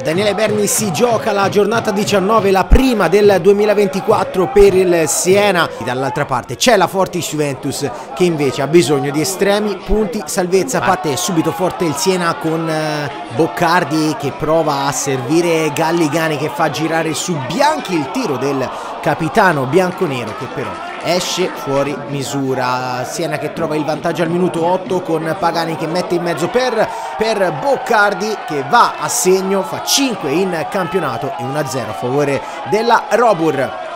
Al Daniele Berni si gioca la giornata 19, la prima del 2024 per il Siena. Dall'altra parte c'è la Fortis Juventus che invece ha bisogno di estremi punti salvezza. Parte subito forte il Siena con eh, Boccardi che prova a servire Galligani che fa girare su Bianchi il tiro del capitano bianconero che però esce fuori misura. Siena che trova il vantaggio al minuto 8 con Pagani che mette in mezzo per, per Boccardi che va a segno fa 5 in campionato e 1-0 a favore della Robur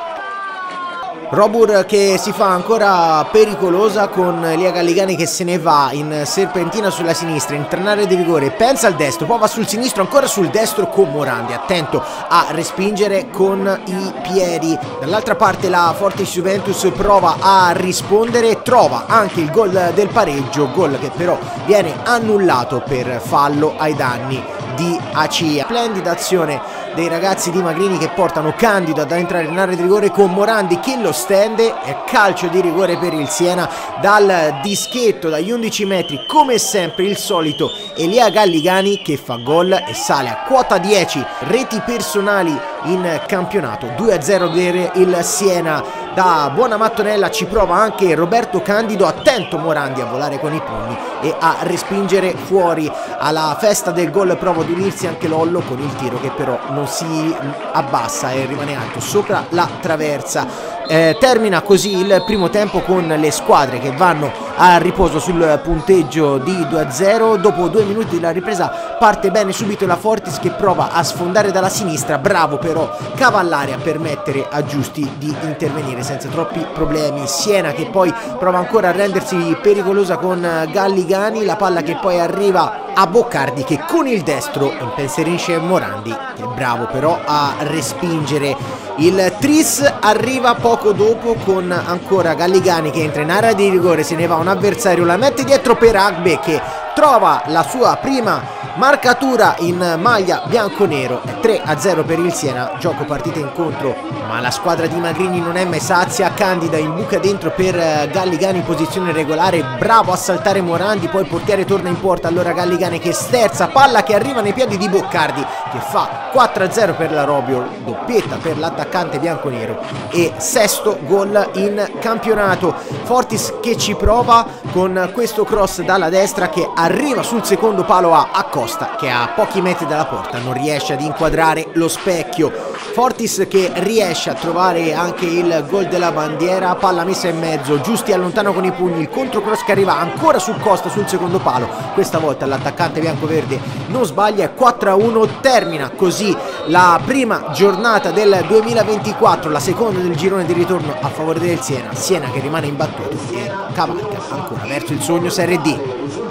Robur che si fa ancora pericolosa con Lia Galligani che se ne va in serpentina sulla sinistra, in tranare di rigore, pensa al destro, poi va sul sinistro, ancora sul destro con Morandi, attento a respingere con i piedi. Dall'altra parte la Forte Juventus prova a rispondere, trova anche il gol del pareggio, gol che però viene annullato per fallo ai danni di Acia. Splendida azione dei ragazzi di Magrini che portano Candido ad entrare in area di rigore con Morandi che lo stende. E calcio di rigore per il Siena dal dischetto dagli 11 metri come sempre il solito Elia Galligani che fa gol e sale a quota 10 reti personali in campionato. 2-0 per il Siena. Da buona mattonella ci prova anche Roberto Candido attento Morandi a volare con i pugni e a respingere fuori. Alla festa del gol prova ad unirsi anche Lollo con il tiro che però non si abbassa e rimane alto sopra la traversa eh, termina così il primo tempo con le squadre che vanno a riposo sul punteggio di 2-0 dopo due minuti della ripresa parte bene subito la Fortis che prova a sfondare dalla sinistra. Bravo però Cavallari a permettere a Giusti di intervenire senza troppi problemi. Siena che poi prova ancora a rendersi pericolosa con Galligani la palla che poi arriva a Boccardi che con il destro impensierisce Morandi che è bravo però a respingere. Il Tris arriva poco dopo con ancora Galligani che entra in area di rigore, se ne va un avversario, la mette dietro per Agbe che trova la sua prima marcatura in maglia bianco-nero 3 a 0 per il Siena. Gioco partita incontro ma la squadra di Magrini non è mai sazia. Candida in buca dentro per eh, Galligani in posizione regolare. Bravo a saltare Morandi poi il portiere torna in porta. Allora Galligani che sterza palla che arriva nei piedi di Boccardi che fa 4 a 0 per la Robio doppietta per l'attaccante bianco-nero. E sesto gol in campionato. Fortis che ci prova con questo cross dalla destra che arriva sul secondo palo a Accordo Costa che a pochi metri dalla porta non riesce ad inquadrare lo specchio. Fortis che riesce a trovare anche il gol della bandiera, palla messa in mezzo, Giusti allontano con i pugni, il controcross che arriva ancora su Costa sul secondo palo, questa volta l'attaccante bianco-verde non sbaglia, 4-1 termina così la prima giornata del 2024, la seconda del girone di ritorno a favore del Siena, Siena che rimane imbattuto e cavalca ancora verso il sogno Serie D.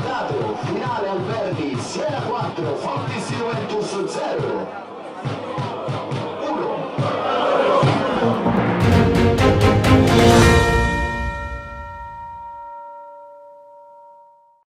Modena 4, Fortis Juventus 0